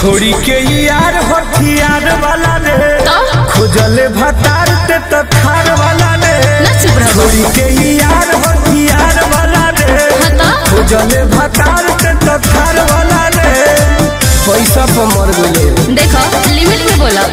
छोड़ी के यार हथियार वाला रे तो? खोजले भतार ते तथार वाला ना। छोड़ी के यार हथियार वाला रे हाँ तो? भतार ते तथार वाला रे पैसा पर मर गए देखो लिमिट में बोलो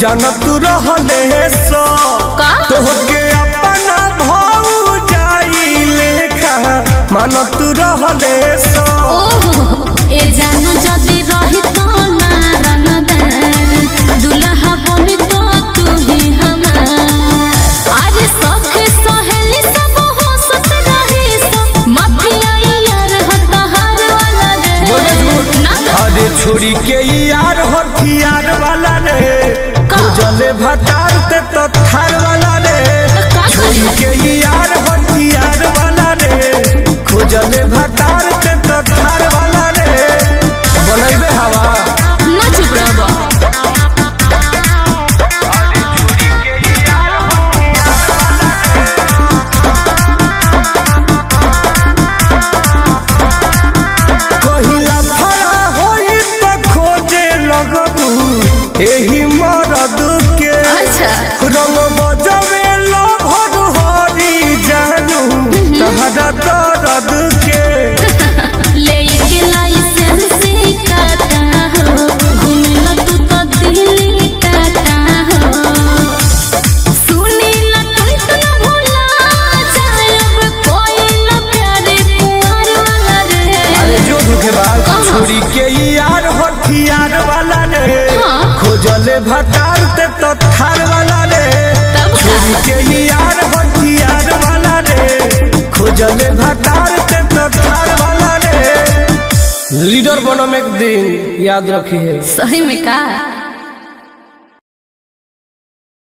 जानत तू रहले सो। तोहके अपना मानत तू रहले सो। ओहो ए जानो जदी रही तो ना रनदार दुल्हा बनी तो तू ही हमार। आज सखे सहेली सब हो रही सो। माफिया यार हतहार वाला रे। अरे छोड़ी के यार हथियार वाला रे। का? भटार ते तो थार वाला रे छोड़ के के यार दर्द के ले के लाइसेंस काटा हो घूमेला तू तो दिल्ली काटा हो सुनी ना तुम तो ना भूला जायब कोई ना प्यारे कुंवर वाला रे अरे जो दुखे बात छोड़ी के यार हथियार वाला रे। खोजले भतार ते तो थार वाला रे छोड़ी के यार ते तो वाला रे लीडर बनम एक दिन याद रखिए सही में का